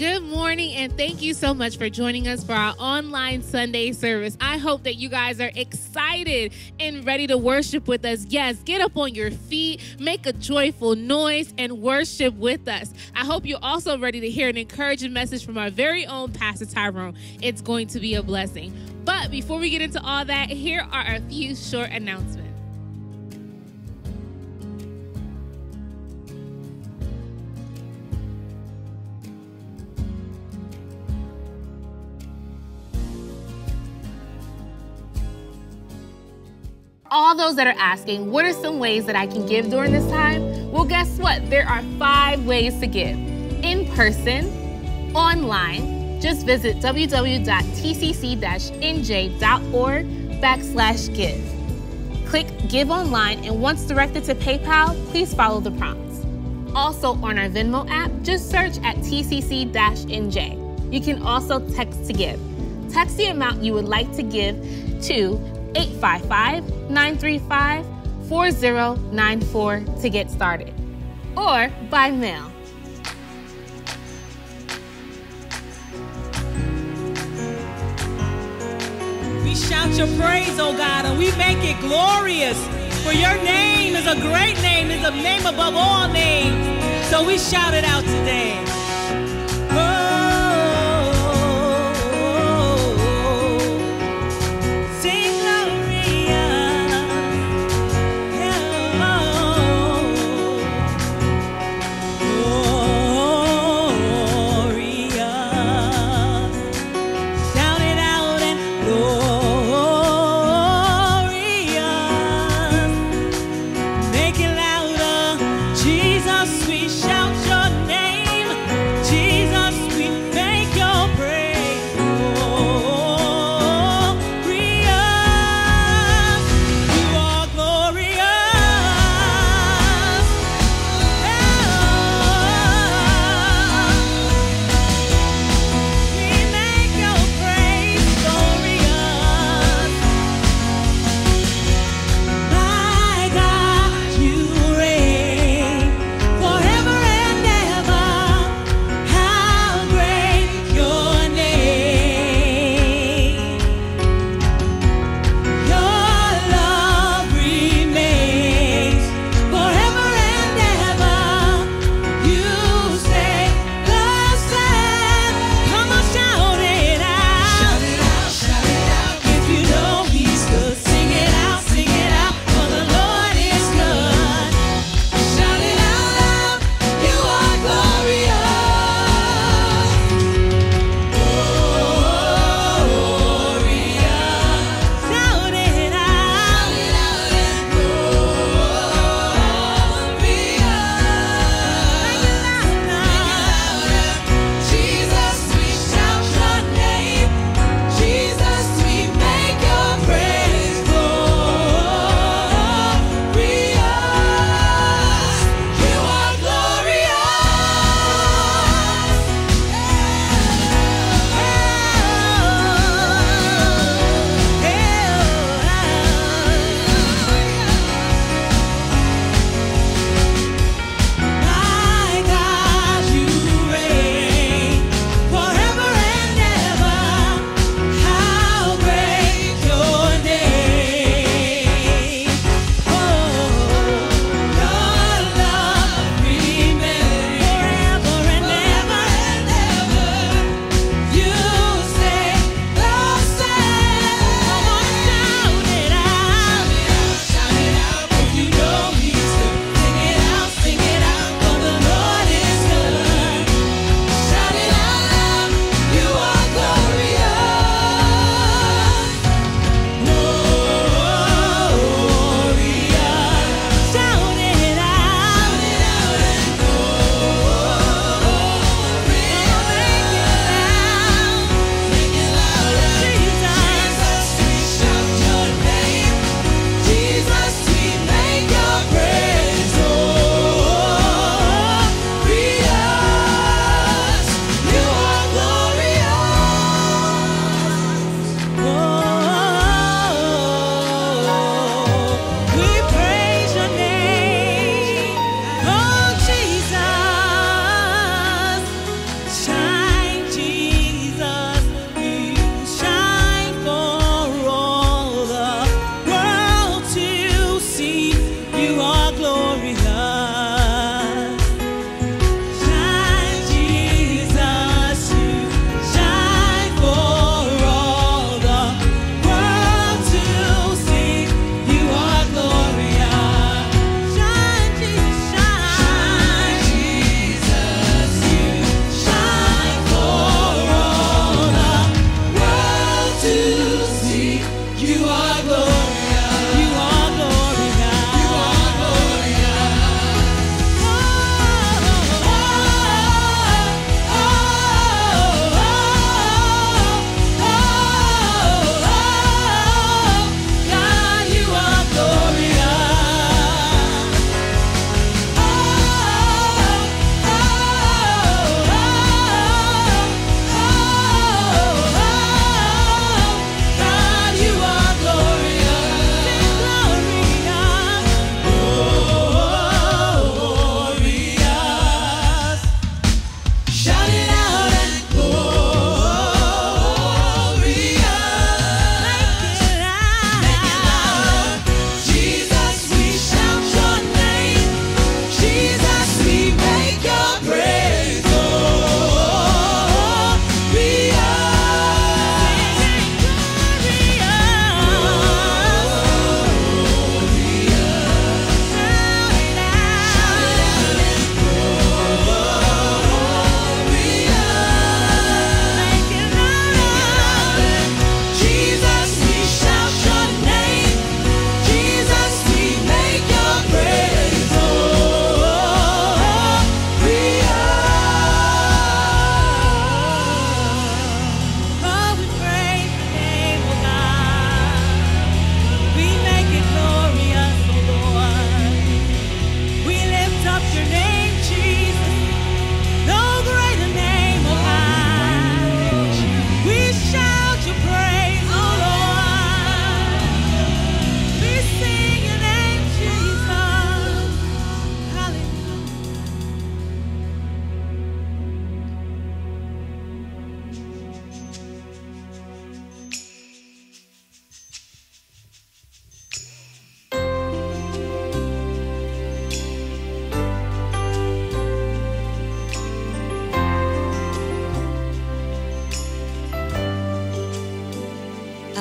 Good morning, and thank you so much for joining us for our online Sunday service. I hope that you guys are excited and ready to worship with us. Yes, get up on your feet, make a joyful noise, and worship with us. I hope you're also ready to hear an encouraging message from our very own Pastor Tyrone. It's going to be a blessing. But before we get into all that, here are a few short announcements. All those that are asking, what are some ways that I can give during this time? Well, guess what? There are five ways to give in person, online. Just visit www.tcc-nj.org backslash give. Click Give Online, and once directed to PayPal, please follow the prompts. Also, on our Venmo app, just search at TCC-NJ. You can also text to give. Text the amount you would like to give to 855 935 4094 to get started, or by mail. We shout your praise, oh God, and we make it glorious. For your name is a great name, is a name above all names. So we shout it out today.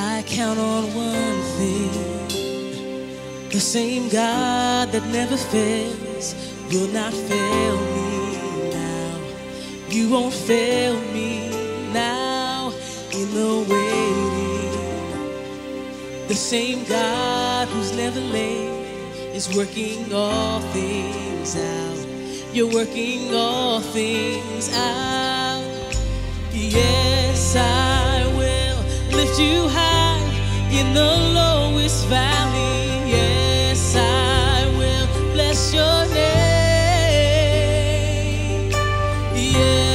I count on one thing the same God that never fails will not fail me now. You won't fail me now in the waiting. The same God who's never late is working all things out. You're working all things out. Yes, I lift you high in the lowest valley. Yes, I will bless your name. Yes.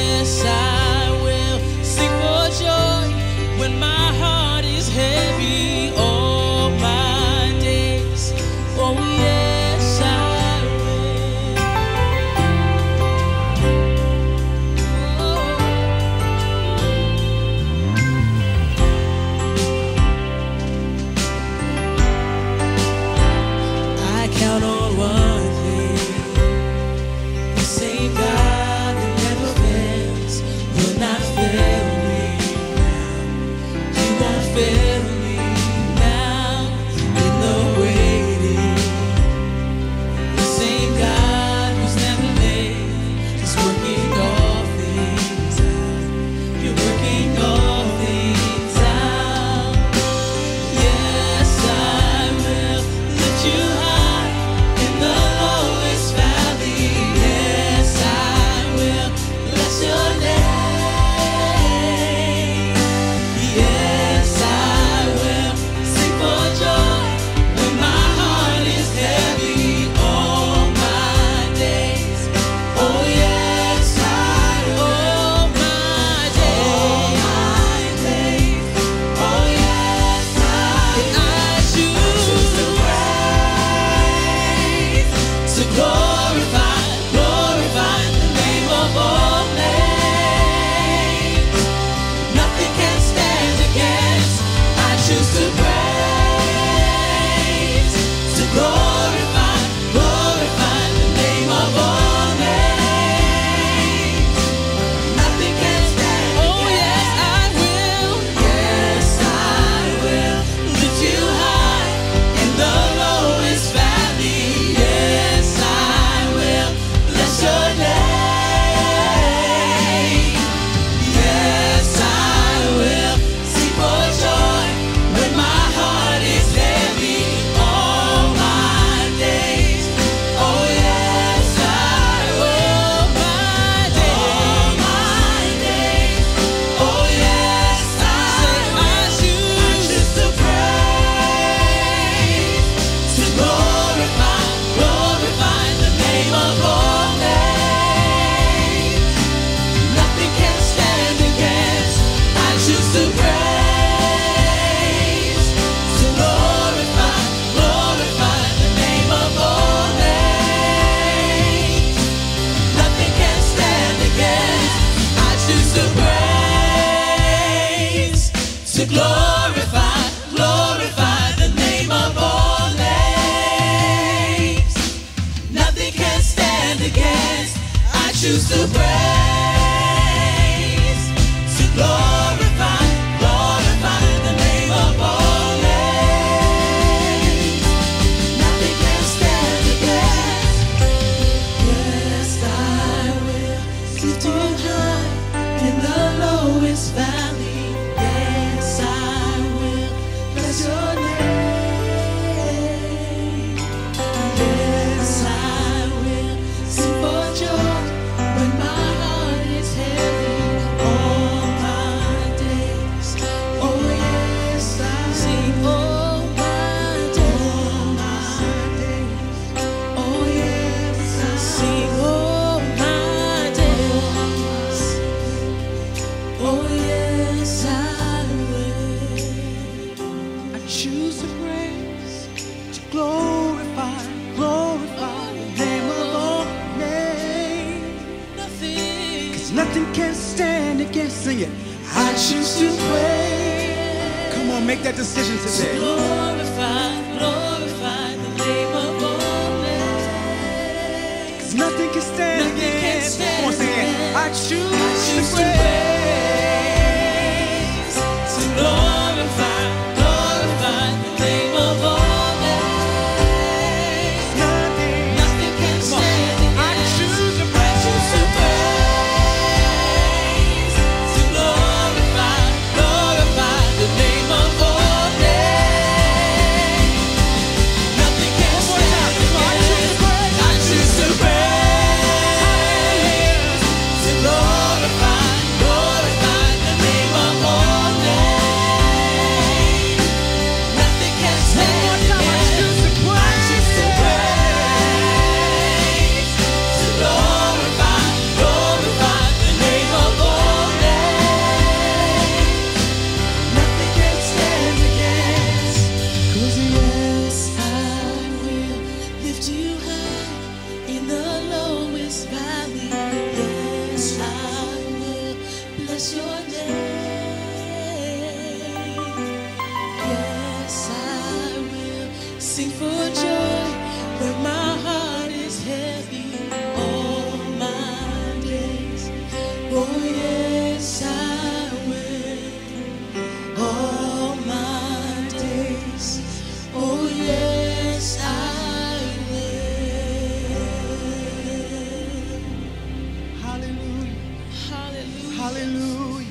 Hallelujah.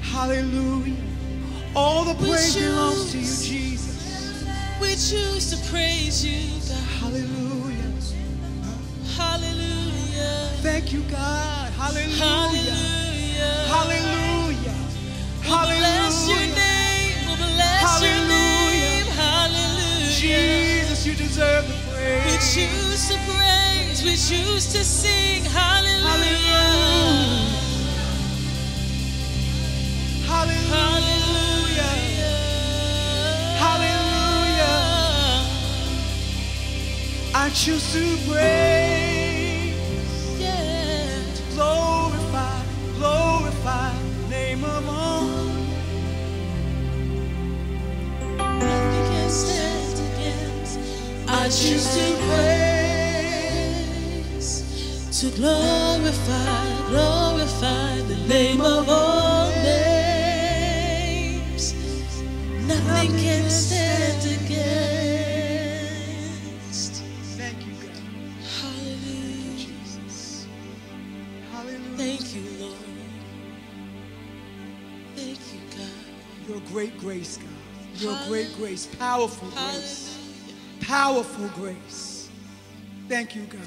Hallelujah. Hallelujah. All the We praise belongs to you. Jesus. We choose to praise you, God. Hallelujah. Hallelujah. Thank you, God. Hallelujah. Hallelujah. Hallelujah. We'll bless your name. We'll bless your name. Hallelujah. Jesus, you deserve the praise. We choose to praise. We choose to sing. Hallelujah. Hallelujah. I choose to praise, Yeah. glorify, glorify the name of all. Nothing can stand against. I choose to praise, to glorify, glorify the name of all great grace, God. Your great grace, powerful grace, powerful grace. Thank you, God.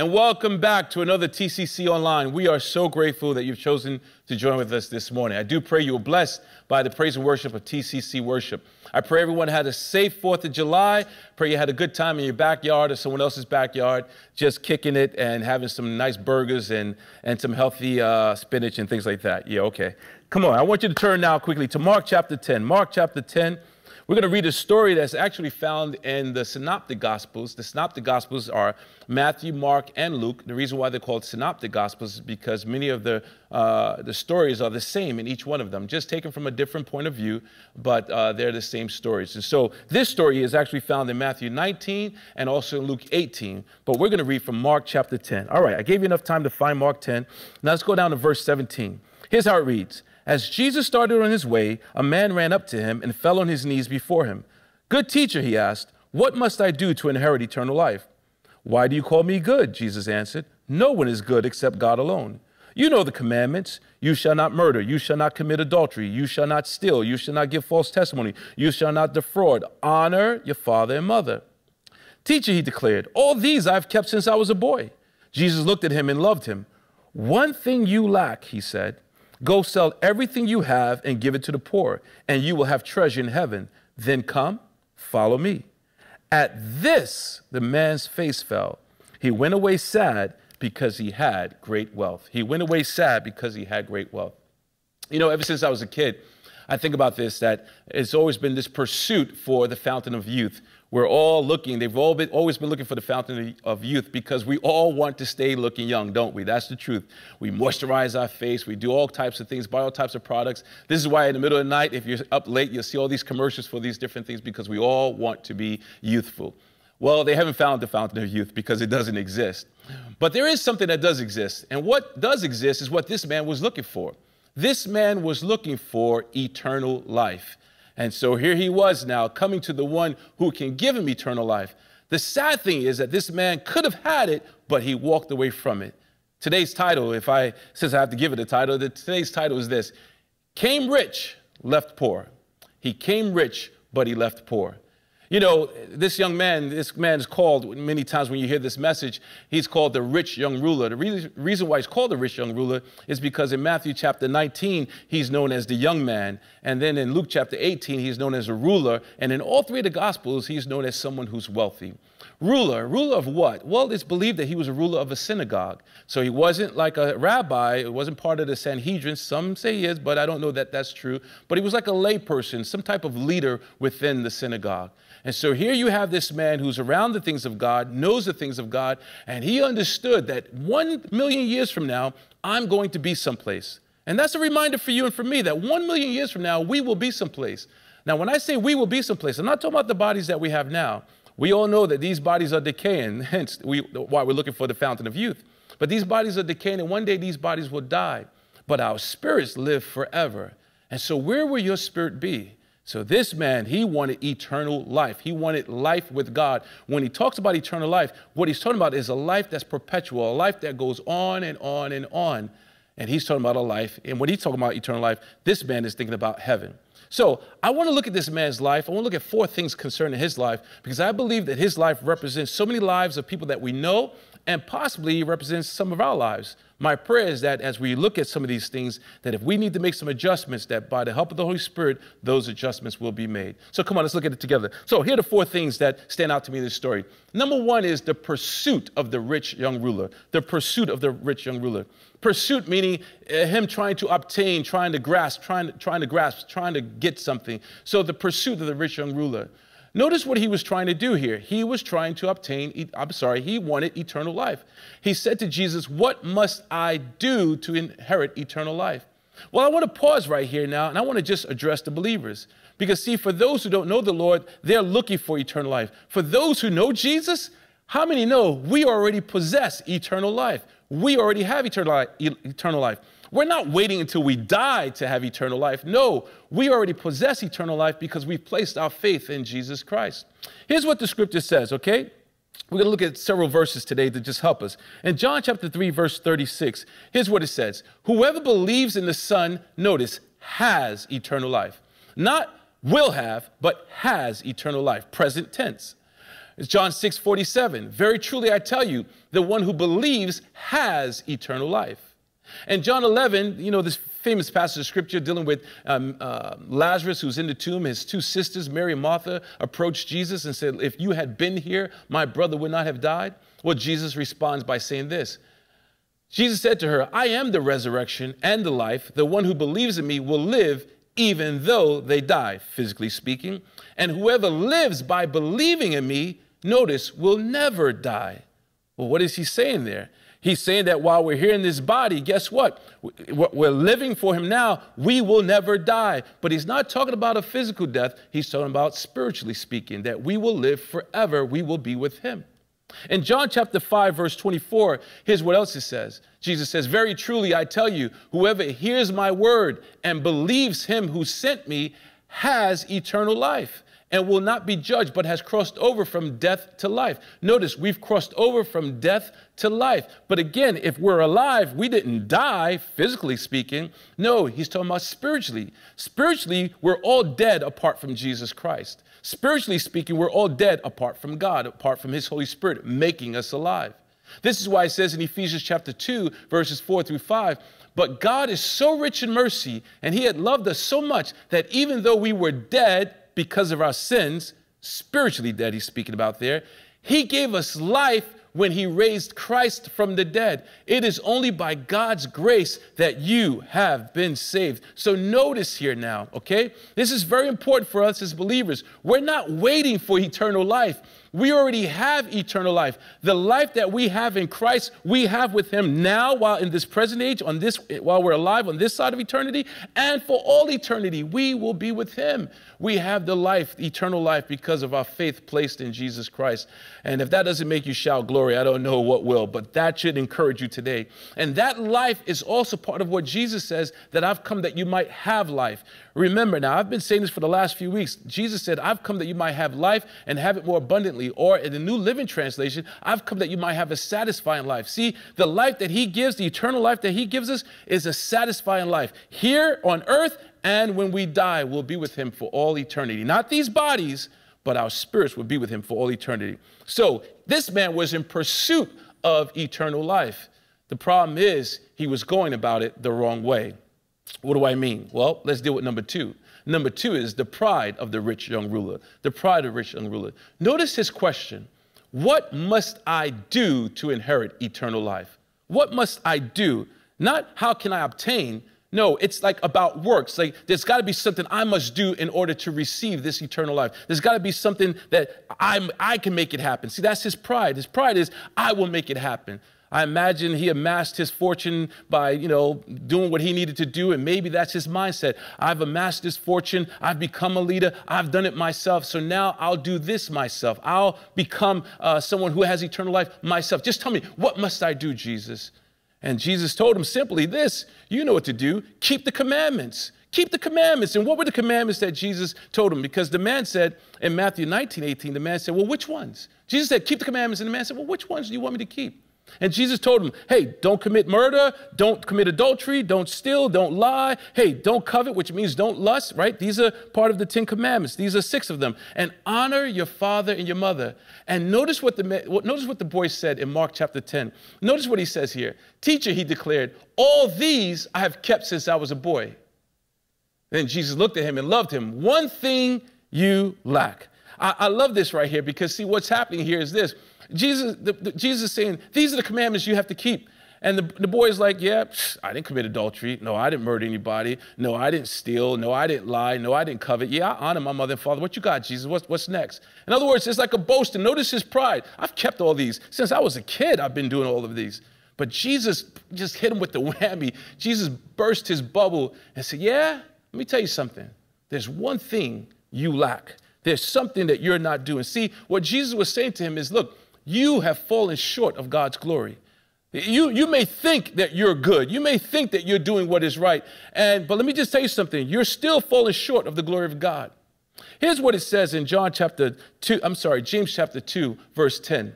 And welcome back to another TCC Online. We are so grateful that you've chosen to join with us this morning. I do pray you are blessed by the praise and worship of TCC Worship. I pray everyone had a safe 4th of July. Pray you had a good time in your backyard or someone else's backyard, just kicking it and having some nice burgers and, and some healthy uh, spinach and things like that. Yeah, okay. Come on, I want you to turn now quickly to Mark chapter 10. Mark chapter 10. We're going to read a story that's actually found in the Synoptic Gospels. The Synoptic Gospels are Matthew, Mark, and Luke. The reason why they're called Synoptic Gospels is because many of the, uh, the stories are the same in each one of them, just taken from a different point of view, but uh, they're the same stories. And so this story is actually found in Matthew 19 and also in Luke 18, but we're going to read from Mark chapter 10. All right, I gave you enough time to find Mark 10. Now let's go down to verse 17. Here's how it reads. As Jesus started on his way, a man ran up to him and fell on his knees before him. Good teacher, he asked, what must I do to inherit eternal life? Why do you call me good? Jesus answered, No one is good except God alone. You know the commandments. You shall not murder. You shall not commit adultery. You shall not steal. You shall not give false testimony. You shall not defraud. Honor your father and mother. Teacher, he declared, all these I've kept since I was a boy. Jesus looked at him and loved him. One thing you lack, he said. Go sell everything you have and give it to the poor, and you will have treasure in heaven. Then come, follow me. At this, the man's face fell. He went away sad because he had great wealth. He went away sad because he had great wealth. You know, ever since I was a kid, I think about this that it's always been this pursuit for the fountain of youth we're all looking, they've all been, always been looking for the fountain of youth because we all want to stay looking young, don't we? That's the truth. We moisturize our face, we do all types of things, buy all types of products. This is why in the middle of the night, if you're up late, you'll see all these commercials for these different things because we all want to be youthful. Well, they haven't found the fountain of youth because it doesn't exist. But there is something that does exist. And what does exist is what this man was looking for. This man was looking for eternal life. And so here he was now coming to the one who can give him eternal life. The sad thing is that this man could have had it, but he walked away from it. Today's title, if I, since I have to give it a title, the, today's title is this Came rich, left poor. He came rich, but he left poor. You know, this young man, this man is called many times when you hear this message, he's called the rich young ruler. The re- reason why he's called the rich young ruler is because in Matthew chapter 19, he's known as the young man. And then in Luke chapter 18, he's known as a ruler. And in all three of the Gospels, he's known as someone who's wealthy. Ruler, ruler of what? Well, it's believed that he was a ruler of a synagogue. So he wasn't like a rabbi, it wasn't part of the Sanhedrin. Some say he is, but I don't know that that's true. But he was like a layperson, some type of leader within the synagogue. And so here you have this man who's around the things of God, knows the things of God, and he understood that one million years from now, I'm going to be someplace. And that's a reminder for you and for me that one million years from now, we will be someplace. Now, when I say we will be someplace, I'm not talking about the bodies that we have now. We all know that these bodies are decaying, hence we, why we're looking for the fountain of youth. But these bodies are decaying, and one day these bodies will die. But our spirits live forever. And so, where will your spirit be? So this man, he wanted eternal life. He wanted life with God. When he talks about eternal life, what he's talking about is a life that's perpetual, a life that goes on and on and on. And he's talking about a life. And when he's talking about eternal life, this man is thinking about heaven. So I want to look at this man's life. I want to look at four things concerning his life because I believe that his life represents so many lives of people that we know and possibly represents some of our lives. My prayer is that as we look at some of these things, that if we need to make some adjustments, that by the help of the Holy Spirit, those adjustments will be made. So come on, let's look at it together. So here are the four things that stand out to me in this story. Number one is the pursuit of the rich young ruler. The pursuit of the rich young ruler. Pursuit meaning uh, him trying to obtain, trying to grasp, trying trying to grasp, trying to get something. So the pursuit of the rich young ruler. Notice what he was trying to do here. He was trying to obtain, I'm sorry, he wanted eternal life. He said to Jesus, What must I do to inherit eternal life? Well, I want to pause right here now and I want to just address the believers. Because, see, for those who don't know the Lord, they're looking for eternal life. For those who know Jesus, how many know we already possess eternal life? We already have eternal life. Eternal life. We're not waiting until we die to have eternal life. No, we already possess eternal life because we've placed our faith in Jesus Christ. Here's what the scripture says, okay? We're going to look at several verses today to just help us. In John chapter 3, verse 36, here's what it says Whoever believes in the Son, notice, has eternal life. Not will have, but has eternal life, present tense. It's John 6, 47. Very truly I tell you, the one who believes has eternal life. And John 11, you know, this famous passage of scripture dealing with um, uh, Lazarus, who's in the tomb, his two sisters, Mary and Martha, approached Jesus and said, If you had been here, my brother would not have died. Well, Jesus responds by saying this Jesus said to her, I am the resurrection and the life. The one who believes in me will live even though they die, physically speaking. And whoever lives by believing in me, notice, will never die. Well, what is he saying there? He's saying that while we're here in this body, guess what? We're living for him now. We will never die. But he's not talking about a physical death. He's talking about spiritually speaking, that we will live forever. We will be with him. In John chapter 5, verse 24, here's what else it says. Jesus says, Very truly, I tell you, whoever hears my word and believes him who sent me has eternal life and will not be judged, but has crossed over from death to life. Notice we've crossed over from death to life. But again, if we're alive, we didn't die, physically speaking. No, he's talking about spiritually. Spiritually, we're all dead apart from Jesus Christ. Spiritually speaking, we're all dead apart from God, apart from his Holy Spirit making us alive. This is why it says in Ephesians chapter 2, verses 4 through 5, but God is so rich in mercy, and he had loved us so much that even though we were dead because of our sins, spiritually dead, he's speaking about there, he gave us life when he raised Christ from the dead. It is only by God's grace that you have been saved. So notice here now, okay? This is very important for us as believers. We're not waiting for eternal life. We already have eternal life. The life that we have in Christ, we have with him now while in this present age, on this while we're alive on this side of eternity, and for all eternity, we will be with him. We have the life, eternal life, because of our faith placed in Jesus Christ. And if that doesn't make you shout glory, I don't know what will, but that should encourage you today. And that life is also part of what Jesus says that I've come that you might have life. Remember now, I've been saying this for the last few weeks. Jesus said, I've come that you might have life and have it more abundantly. Or in the New Living Translation, I've come that you might have a satisfying life. See, the life that He gives, the eternal life that He gives us, is a satisfying life here on earth. And when we die, we'll be with Him for all eternity. Not these bodies, but our spirits will be with him for all eternity. So this man was in pursuit of eternal life. The problem is he was going about it the wrong way. What do I mean? Well, let's deal with number two. Number two is the pride of the rich young ruler. The pride of rich young ruler. Notice his question What must I do to inherit eternal life? What must I do? Not how can I obtain, no, it's like about works. Like there's got to be something I must do in order to receive this eternal life. There's got to be something that I'm, I can make it happen. See, that's his pride. His pride is I will make it happen. I imagine he amassed his fortune by, you know, doing what he needed to do, and maybe that's his mindset. I've amassed this fortune, I've become a leader, I've done it myself, so now I'll do this myself. I'll become uh, someone who has eternal life myself. Just tell me, what must I do, Jesus? And Jesus told him simply this you know what to do keep the commandments. Keep the commandments. And what were the commandments that Jesus told him? Because the man said in Matthew 19, 18, the man said, Well, which ones? Jesus said, Keep the commandments. And the man said, Well, which ones do you want me to keep? And Jesus told him, hey, don't commit murder, don't commit adultery, don't steal, don't lie, hey, don't covet, which means don't lust, right? These are part of the Ten Commandments. These are six of them. And honor your father and your mother. And notice what the, notice what the boy said in Mark chapter 10. Notice what he says here. Teacher, he declared, all these I have kept since I was a boy. Then Jesus looked at him and loved him. One thing you lack. I, I love this right here because, see, what's happening here is this Jesus, the, the, Jesus is saying, these are the commandments you have to keep. And the, the boy is like, yeah, psh, I didn't commit adultery. No, I didn't murder anybody. No, I didn't steal. No, I didn't lie. No, I didn't covet. Yeah, I honor my mother and father. What you got, Jesus? What's, what's next? In other words, it's like a boast. And Notice his pride. I've kept all these. Since I was a kid, I've been doing all of these. But Jesus just hit him with the whammy. Jesus burst his bubble and said, yeah, let me tell you something. There's one thing you lack. There's something that you're not doing. See, what Jesus was saying to him is, look, you have fallen short of God's glory. You, you may think that you're good. You may think that you're doing what is right. And, but let me just tell you something. You're still falling short of the glory of God. Here's what it says in John chapter 2, I'm sorry, James chapter 2, verse 10.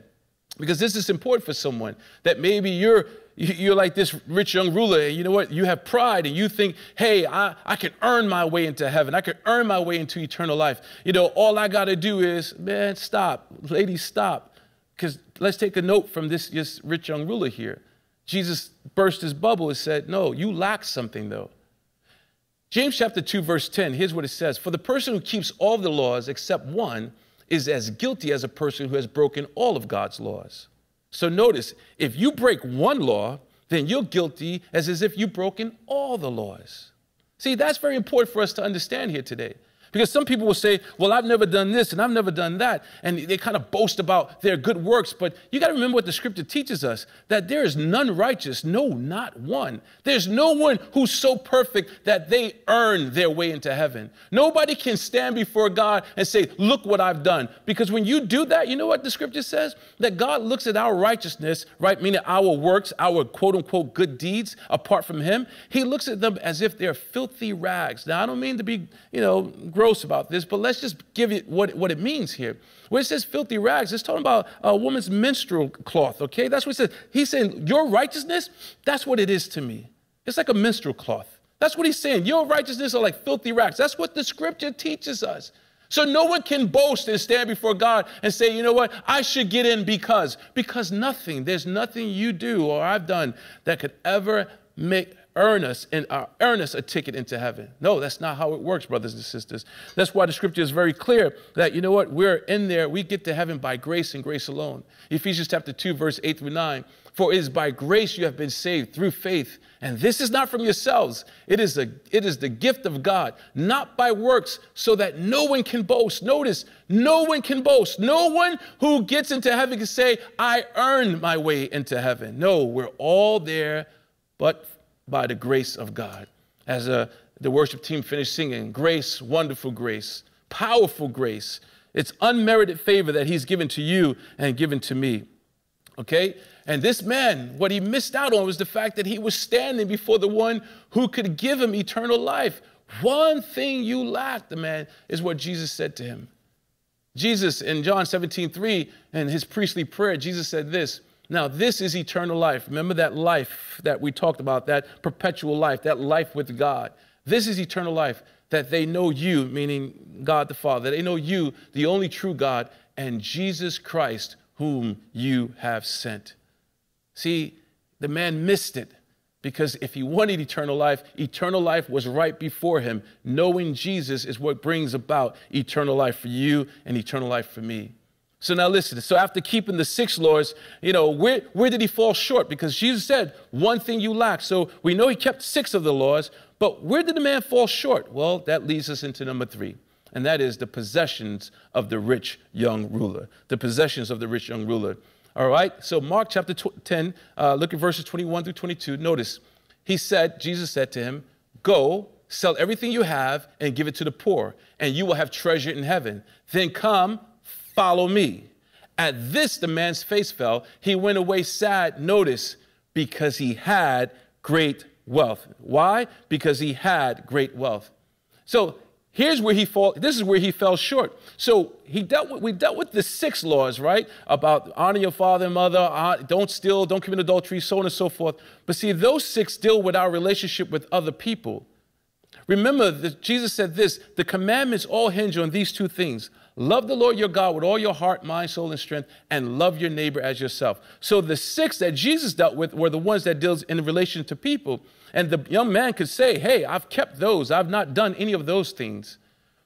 Because this is important for someone that maybe you're you're like this rich young ruler, and you know what? You have pride, and you think, hey, I, I can earn my way into heaven. I can earn my way into eternal life. You know, all I got to do is, man, stop. Ladies, stop. Because let's take a note from this, this rich young ruler here. Jesus burst his bubble and said, No, you lack something though. James chapter 2, verse 10, here's what it says For the person who keeps all the laws except one is as guilty as a person who has broken all of God's laws. So notice, if you break one law, then you're guilty as, as if you've broken all the laws. See, that's very important for us to understand here today. Because some people will say, well, I've never done this and I've never done that. And they kind of boast about their good works. But you got to remember what the scripture teaches us that there is none righteous, no, not one. There's no one who's so perfect that they earn their way into heaven. Nobody can stand before God and say, look what I've done. Because when you do that, you know what the scripture says? That God looks at our righteousness, right? Meaning our works, our quote unquote good deeds apart from Him. He looks at them as if they're filthy rags. Now, I don't mean to be, you know, gross gross about this, but let's just give it what, what it means here. Where it says filthy rags, it's talking about a woman's menstrual cloth, okay? That's what it says. He's saying, Your righteousness, that's what it is to me. It's like a menstrual cloth. That's what he's saying. Your righteousness are like filthy rags. That's what the scripture teaches us. So no one can boast and stand before God and say, you know what, I should get in because. Because nothing, there's nothing you do or I've done that could ever make earn us and uh, earn us a ticket into heaven. No, that's not how it works, brothers and sisters. That's why the scripture is very clear that you know what we're in there. We get to heaven by grace and grace alone. Ephesians chapter two, verse eight through nine. For it is by grace you have been saved through faith, and this is not from yourselves. It is a it is the gift of God, not by works, so that no one can boast. Notice, no one can boast. No one who gets into heaven can say, "I earned my way into heaven." No, we're all there, but by the grace of God. As uh, the worship team finished singing, grace, wonderful grace, powerful grace. It's unmerited favor that he's given to you and given to me. Okay? And this man, what he missed out on was the fact that he was standing before the one who could give him eternal life. One thing you lack, the man, is what Jesus said to him. Jesus in John 17, 3, in his priestly prayer, Jesus said this now, this is eternal life. Remember that life that we talked about, that perpetual life, that life with God. This is eternal life, that they know you, meaning God the Father, they know you, the only true God, and Jesus Christ, whom you have sent. See, the man missed it because if he wanted eternal life, eternal life was right before him. Knowing Jesus is what brings about eternal life for you and eternal life for me. So now listen. So after keeping the six laws, you know, where, where did he fall short? Because Jesus said, one thing you lack. So we know he kept six of the laws, but where did the man fall short? Well, that leads us into number three, and that is the possessions of the rich young ruler. The possessions of the rich young ruler. All right, so Mark chapter 10, uh, look at verses 21 through 22. Notice, he said, Jesus said to him, Go, sell everything you have and give it to the poor, and you will have treasure in heaven. Then come, Follow me. At this, the man's face fell. He went away sad, notice, because he had great wealth. Why? Because he had great wealth. So here's where he fall. This is where he fell short. So he dealt with we dealt with the six laws, right? About honor your father and mother, uh, don't steal, don't commit adultery, so on and so forth. But see, those six deal with our relationship with other people. Remember that Jesus said this: the commandments all hinge on these two things: Love the Lord your God with all your heart, mind, soul, and strength, and love your neighbor as yourself. So the six that Jesus dealt with were the ones that deals in relation to people. And the young man could say, Hey, I've kept those. I've not done any of those things.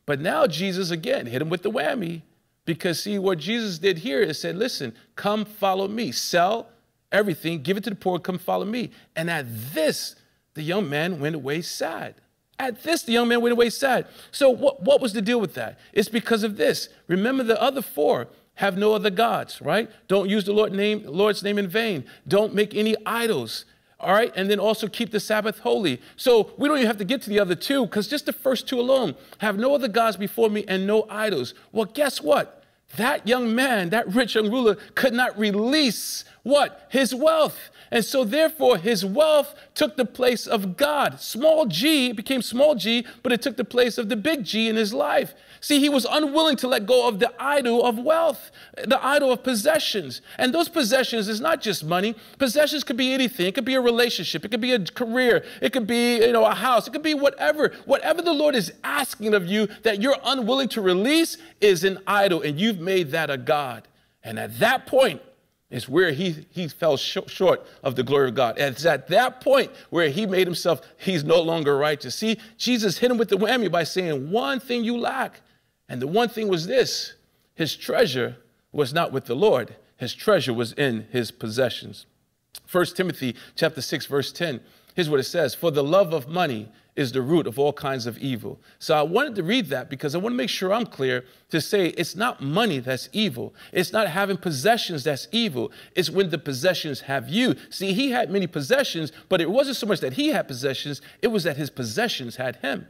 But now Jesus again hit him with the whammy. Because see, what Jesus did here is said, Listen, come follow me. Sell everything, give it to the poor, come follow me. And at this, the young man went away sad. At this, the young man went away sad. So, what, what was the deal with that? It's because of this. Remember, the other four have no other gods, right? Don't use the Lord name, Lord's name in vain. Don't make any idols. All right, and then also keep the Sabbath holy. So we don't even have to get to the other two because just the first two alone have no other gods before me and no idols. Well, guess what? That young man, that rich young ruler, could not release what? His wealth. And so, therefore, his wealth took the place of God. Small g became small g, but it took the place of the big G in his life. See, he was unwilling to let go of the idol of wealth, the idol of possessions. And those possessions is not just money. Possessions could be anything. It could be a relationship. It could be a career. It could be, you know, a house. It could be whatever. Whatever the Lord is asking of you that you're unwilling to release is an idol, and you've made that a God. And at that point, is where he, he fell sh- short of the glory of God. And it's at that point where he made himself, he's no longer righteous. See, Jesus hit him with the whammy by saying, One thing you lack. And the one thing was this his treasure was not with the Lord, his treasure was in his possessions. 1 Timothy chapter 6, verse 10. Here's what it says For the love of money is the root of all kinds of evil. So I wanted to read that because I want to make sure I'm clear to say it's not money that's evil. It's not having possessions that's evil. It's when the possessions have you. See, he had many possessions, but it wasn't so much that he had possessions, it was that his possessions had him.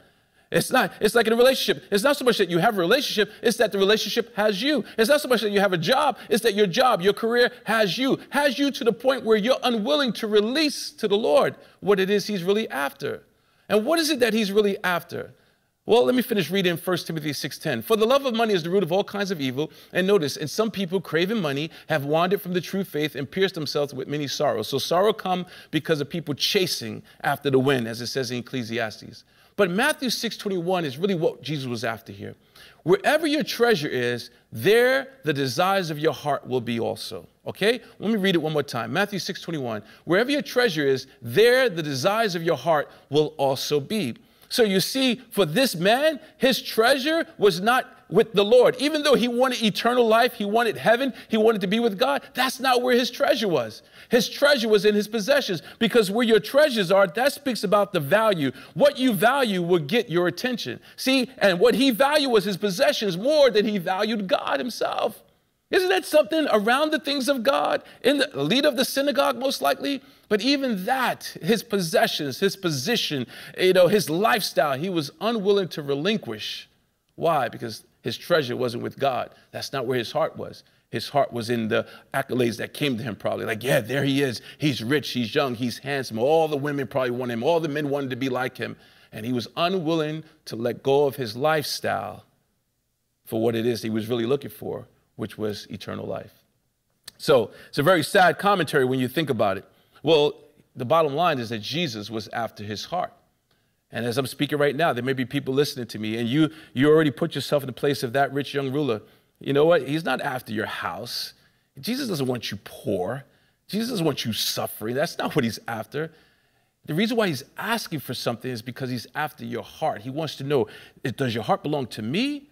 It's not, it's like in a relationship. It's not so much that you have a relationship, it's that the relationship has you. It's not so much that you have a job, it's that your job, your career has you, has you to the point where you're unwilling to release to the Lord what it is He's really after. And what is it that he's really after? Well, let me finish reading 1 Timothy 6:10. For the love of money is the root of all kinds of evil. And notice, and some people craving money have wandered from the true faith and pierced themselves with many sorrows. So sorrow come because of people chasing after the wind, as it says in Ecclesiastes. But Matthew 6:21 is really what Jesus was after here. Wherever your treasure is, there the desires of your heart will be also. Okay? Let me read it one more time. Matthew 6 21. Wherever your treasure is, there the desires of your heart will also be. So you see, for this man, his treasure was not with the Lord. Even though he wanted eternal life, he wanted heaven, he wanted to be with God, that's not where his treasure was. His treasure was in his possessions because where your treasures are, that speaks about the value. What you value will get your attention. See, and what he valued was his possessions more than he valued God himself. Isn't that something around the things of God? In the lead of the synagogue, most likely. But even that, his possessions, his position, you know, his lifestyle, he was unwilling to relinquish. Why? Because his treasure wasn't with God. That's not where his heart was. His heart was in the accolades that came to him, probably. Like, yeah, there he is. He's rich, he's young, he's handsome. All the women probably want him, all the men wanted to be like him. And he was unwilling to let go of his lifestyle for what it is he was really looking for, which was eternal life. So it's a very sad commentary when you think about it. Well, the bottom line is that Jesus was after his heart. And as I'm speaking right now, there may be people listening to me, and you you already put yourself in the place of that rich young ruler. You know what? He's not after your house. Jesus doesn't want you poor. Jesus doesn't want you suffering. That's not what he's after. The reason why he's asking for something is because he's after your heart. He wants to know does your heart belong to me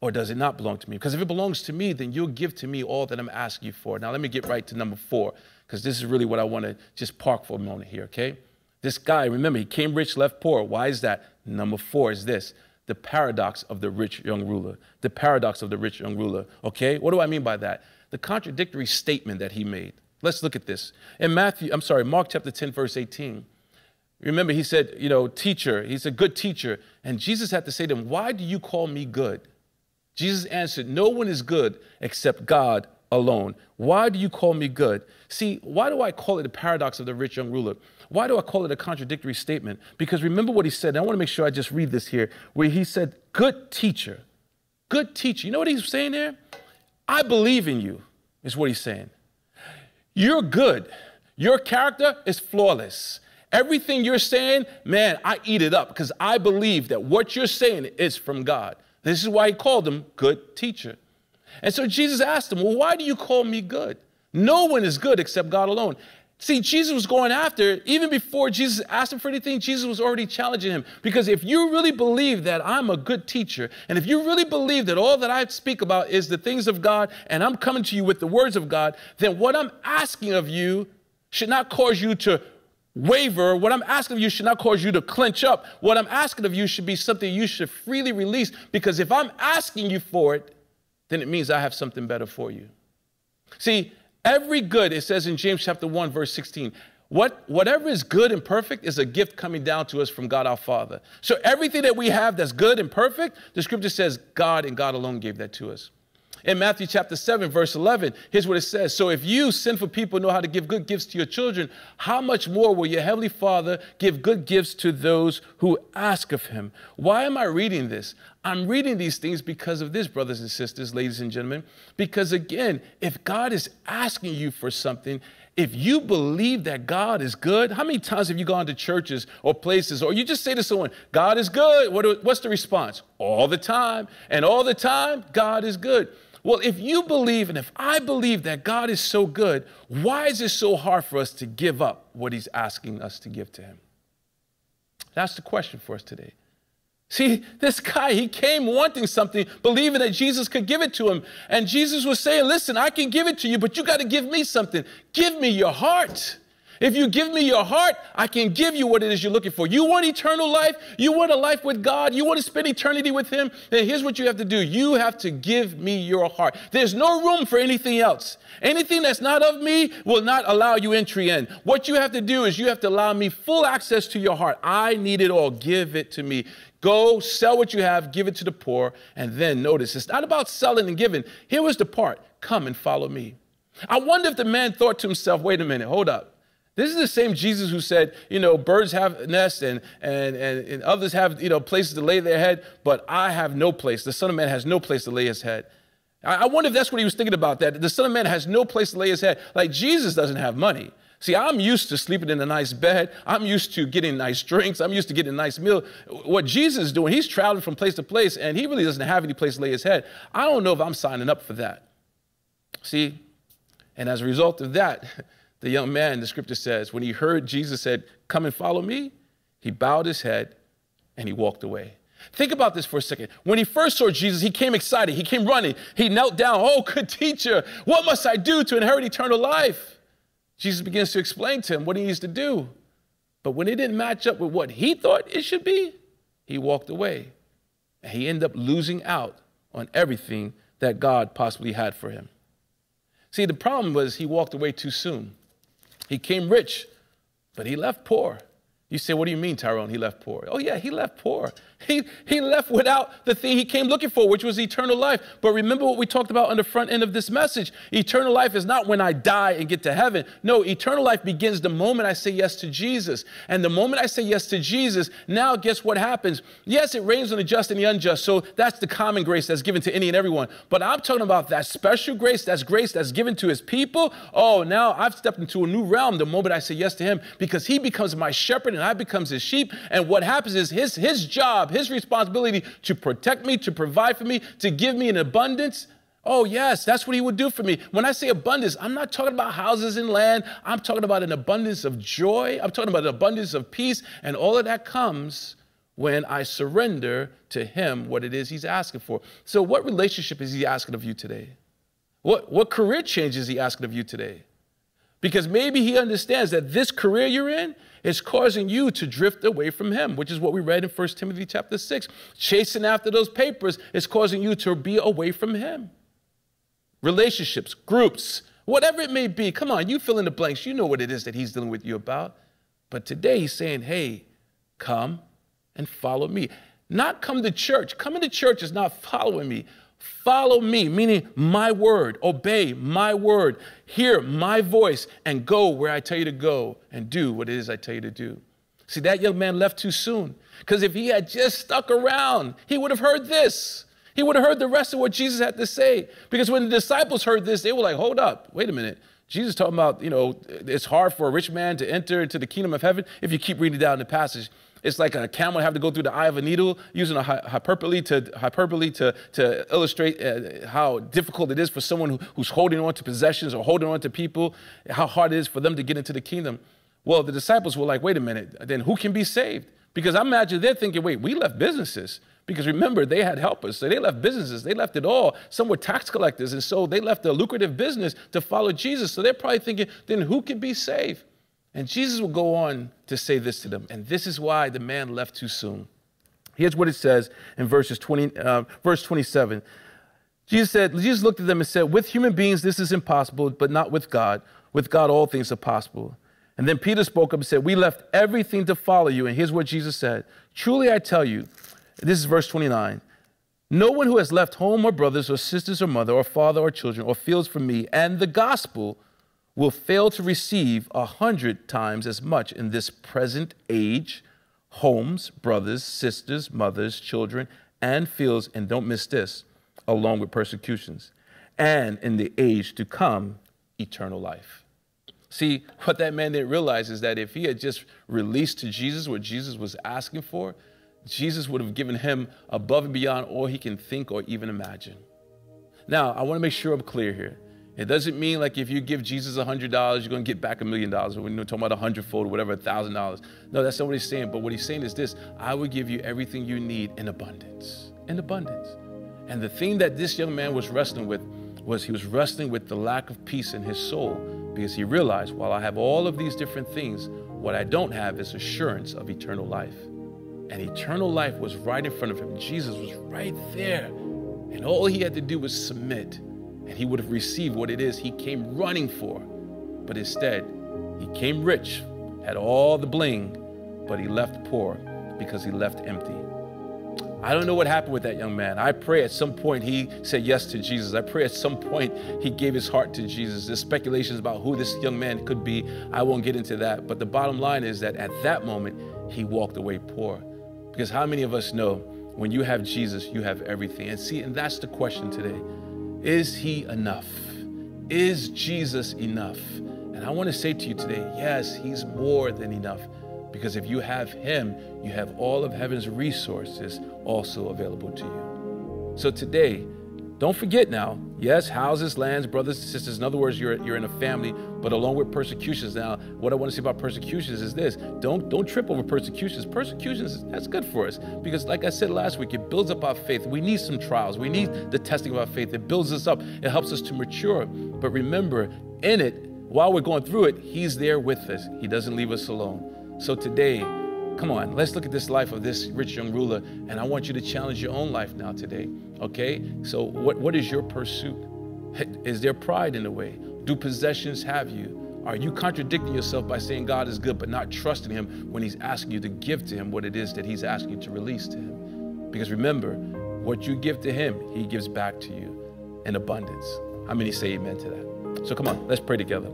or does it not belong to me? Because if it belongs to me, then you'll give to me all that I'm asking you for. Now, let me get right to number four, because this is really what I want to just park for a moment here, okay? This guy, remember, he came rich, left poor. Why is that? Number four is this the paradox of the rich young ruler. The paradox of the rich young ruler, okay? What do I mean by that? The contradictory statement that he made. Let's look at this. In Matthew, I'm sorry, Mark chapter 10, verse 18. Remember, he said, you know, teacher, he's a good teacher. And Jesus had to say to him, Why do you call me good? Jesus answered, No one is good except God alone. Why do you call me good? See, why do I call it the paradox of the rich young ruler? Why do I call it a contradictory statement? Because remember what he said. I want to make sure I just read this here, where he said, Good teacher. Good teacher. You know what he's saying there? I believe in you, is what he's saying. You're good. Your character is flawless. Everything you're saying, man, I eat it up because I believe that what you're saying is from God. This is why he called him good teacher. And so Jesus asked him, Well, why do you call me good? No one is good except God alone. See, Jesus was going after, even before Jesus asked him for anything, Jesus was already challenging him. Because if you really believe that I'm a good teacher, and if you really believe that all that I speak about is the things of God, and I'm coming to you with the words of God, then what I'm asking of you should not cause you to waver. What I'm asking of you should not cause you to clench up. What I'm asking of you should be something you should freely release. Because if I'm asking you for it, then it means I have something better for you. See, Every good, it says in James chapter 1, verse 16, what, whatever is good and perfect is a gift coming down to us from God our Father. So everything that we have that's good and perfect, the scripture says God and God alone gave that to us. In Matthew chapter 7, verse 11, here's what it says So if you, sinful people, know how to give good gifts to your children, how much more will your heavenly Father give good gifts to those who ask of him? Why am I reading this? I'm reading these things because of this, brothers and sisters, ladies and gentlemen. Because again, if God is asking you for something, if you believe that God is good, how many times have you gone to churches or places, or you just say to someone, God is good? What, what's the response? All the time. And all the time, God is good. Well, if you believe and if I believe that God is so good, why is it so hard for us to give up what He's asking us to give to Him? That's the question for us today. See, this guy, he came wanting something, believing that Jesus could give it to him. And Jesus was saying, Listen, I can give it to you, but you got to give me something. Give me your heart. If you give me your heart, I can give you what it is you're looking for. You want eternal life? You want a life with God? You want to spend eternity with Him? Then here's what you have to do you have to give me your heart. There's no room for anything else. Anything that's not of me will not allow you entry in. What you have to do is you have to allow me full access to your heart. I need it all. Give it to me. Go sell what you have, give it to the poor, and then notice it's not about selling and giving. Here was the part come and follow me. I wonder if the man thought to himself, wait a minute, hold up. This is the same Jesus who said, you know, birds have nests and, and, and, and others have, you know, places to lay their head, but I have no place. The Son of Man has no place to lay his head. I, I wonder if that's what he was thinking about, that the Son of Man has no place to lay his head. Like Jesus doesn't have money. See, I'm used to sleeping in a nice bed. I'm used to getting nice drinks. I'm used to getting a nice meal. What Jesus is doing, he's traveling from place to place, and he really doesn't have any place to lay his head. I don't know if I'm signing up for that. See, and as a result of that, the young man, the scripture says, when he heard Jesus said, Come and follow me, he bowed his head and he walked away. Think about this for a second. When he first saw Jesus, he came excited. He came running. He knelt down. Oh, good teacher, what must I do to inherit eternal life? Jesus begins to explain to him what he needs to do. But when it didn't match up with what he thought it should be, he walked away. And he ended up losing out on everything that God possibly had for him. See, the problem was he walked away too soon. He came rich, but he left poor. You say, what do you mean, Tyrone? He left poor. Oh, yeah, he left poor. He, he left without the thing he came looking for, which was eternal life. But remember what we talked about on the front end of this message. Eternal life is not when I die and get to heaven. No, eternal life begins the moment I say yes to Jesus. And the moment I say yes to Jesus, now guess what happens? Yes, it rains on the just and the unjust. So that's the common grace that's given to any and everyone. But I'm talking about that special grace, that's grace that's given to his people. Oh, now I've stepped into a new realm the moment I say yes to him because he becomes my shepherd and I becomes his sheep. And what happens is his, his job, his responsibility to protect me, to provide for me, to give me an abundance. Oh, yes, that's what he would do for me. When I say abundance, I'm not talking about houses and land. I'm talking about an abundance of joy. I'm talking about an abundance of peace. And all of that comes when I surrender to him what it is he's asking for. So, what relationship is he asking of you today? What, what career change is he asking of you today? Because maybe he understands that this career you're in is causing you to drift away from him, which is what we read in 1 Timothy chapter 6. Chasing after those papers is causing you to be away from him. Relationships, groups, whatever it may be. Come on, you fill in the blanks. You know what it is that he's dealing with you about. But today he's saying, hey, come and follow me. Not come to church. Coming to church is not following me. Follow me, meaning my word, obey my word, hear my voice, and go where I tell you to go and do what it is I tell you to do. See, that young man left too soon because if he had just stuck around, he would have heard this. He would have heard the rest of what Jesus had to say. Because when the disciples heard this, they were like, hold up, wait a minute. Jesus talking about, you know, it's hard for a rich man to enter into the kingdom of heaven. If you keep reading down the passage, it's like a camel have to go through the eye of a needle, using a hyperbole to hyperbole to, to illustrate uh, how difficult it is for someone who, who's holding on to possessions or holding on to people, how hard it is for them to get into the kingdom. Well, the disciples were like, wait a minute, then who can be saved? Because I imagine they're thinking, wait, we left businesses. Because remember, they had helpers. So they left businesses. They left it all. Some were tax collectors. And so they left a lucrative business to follow Jesus. So they're probably thinking, then who can be saved? And Jesus will go on to say this to them. And this is why the man left too soon. Here's what it says in verses 20, uh, verse 27. Jesus said, Jesus looked at them and said, With human beings, this is impossible, but not with God. With God, all things are possible. And then Peter spoke up and said, We left everything to follow you. And here's what Jesus said Truly I tell you, this is verse 29. No one who has left home or brothers or sisters or mother or father or children or fields for me and the gospel will fail to receive a hundred times as much in this present age homes, brothers, sisters, mothers, children, and fields, and don't miss this, along with persecutions, and in the age to come, eternal life. See, what that man didn't realize is that if he had just released to Jesus what Jesus was asking for, Jesus would have given him above and beyond all he can think or even imagine. Now, I want to make sure I'm clear here. It doesn't mean like if you give Jesus $100, you're going to get back a million dollars. When you're talking about a hundredfold or whatever, $1,000. No, that's not what he's saying. But what he's saying is this I will give you everything you need in abundance. In abundance. And the thing that this young man was wrestling with was he was wrestling with the lack of peace in his soul because he realized while I have all of these different things, what I don't have is assurance of eternal life. And eternal life was right in front of him. Jesus was right there. And all he had to do was submit and he would have received what it is he came running for. But instead, he came rich, had all the bling, but he left poor because he left empty. I don't know what happened with that young man. I pray at some point he said yes to Jesus. I pray at some point he gave his heart to Jesus. There's speculations about who this young man could be. I won't get into that. But the bottom line is that at that moment, he walked away poor. Because how many of us know when you have Jesus, you have everything? And see, and that's the question today. Is he enough? Is Jesus enough? And I want to say to you today, yes, he's more than enough. Because if you have him, you have all of heaven's resources also available to you. So today, don't forget now, yes, houses, lands, brothers and sisters. In other words, you're, you're in a family, but along with persecutions. Now, what I want to say about persecutions is this don't, don't trip over persecutions. Persecutions, that's good for us because, like I said last week, it builds up our faith. We need some trials, we need the testing of our faith. It builds us up, it helps us to mature. But remember, in it, while we're going through it, He's there with us, He doesn't leave us alone. So today, Come on, let's look at this life of this rich young ruler, and I want you to challenge your own life now today. Okay? So, what, what is your pursuit? Is there pride in the way? Do possessions have you? Are you contradicting yourself by saying God is good, but not trusting Him when He's asking you to give to Him what it is that He's asking you to release to Him? Because remember, what you give to Him, He gives back to you in abundance. How many say amen to that? So, come on, let's pray together.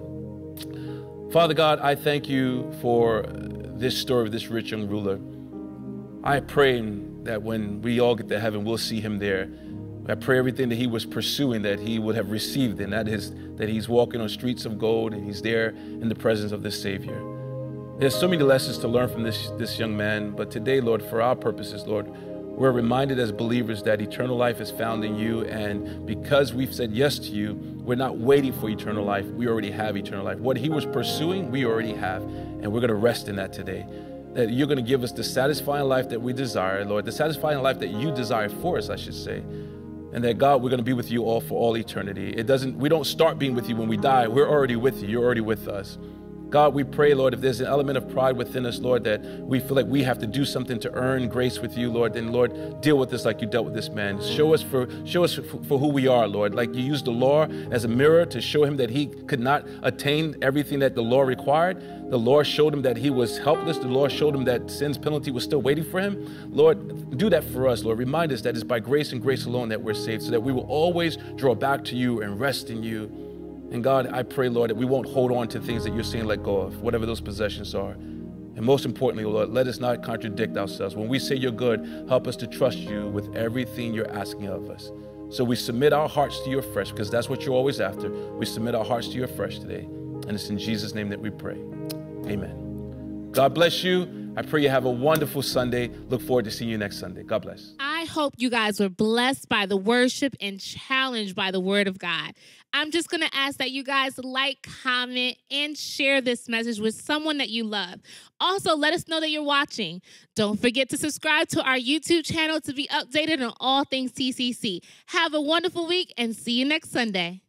Father God, I thank you for this story of this rich young ruler. I pray that when we all get to heaven, we'll see him there. I pray everything that he was pursuing that he would have received, and that is that he's walking on streets of gold and he's there in the presence of the Savior. There's so many lessons to learn from this, this young man, but today, Lord, for our purposes, Lord, we're reminded as believers that eternal life is found in you. And because we've said yes to you, we're not waiting for eternal life. We already have eternal life. What he was pursuing, we already have. And we're going to rest in that today. That you're going to give us the satisfying life that we desire, Lord, the satisfying life that you desire for us, I should say. And that God, we're going to be with you all for all eternity. It doesn't, we don't start being with you when we die. We're already with you. You're already with us. God, we pray, Lord, if there's an element of pride within us, Lord, that we feel like we have to do something to earn grace with you, Lord, then Lord, deal with this like you dealt with this man. Show us for show us for, for who we are, Lord. Like you used the law as a mirror to show him that he could not attain everything that the law required. The Lord showed him that he was helpless. The Lord showed him that sin's penalty was still waiting for him. Lord, do that for us, Lord. Remind us that it's by grace and grace alone that we're saved, so that we will always draw back to you and rest in you. And God, I pray, Lord, that we won't hold on to things that you're saying let go of, whatever those possessions are. And most importantly, Lord, let us not contradict ourselves. When we say you're good, help us to trust you with everything you're asking of us. So we submit our hearts to you afresh, because that's what you're always after. We submit our hearts to you afresh today. And it's in Jesus' name that we pray. Amen. God bless you. I pray you have a wonderful Sunday. Look forward to seeing you next Sunday. God bless. I hope you guys were blessed by the worship and challenged by the word of God. I'm just going to ask that you guys like, comment, and share this message with someone that you love. Also, let us know that you're watching. Don't forget to subscribe to our YouTube channel to be updated on all things TCC. Have a wonderful week and see you next Sunday.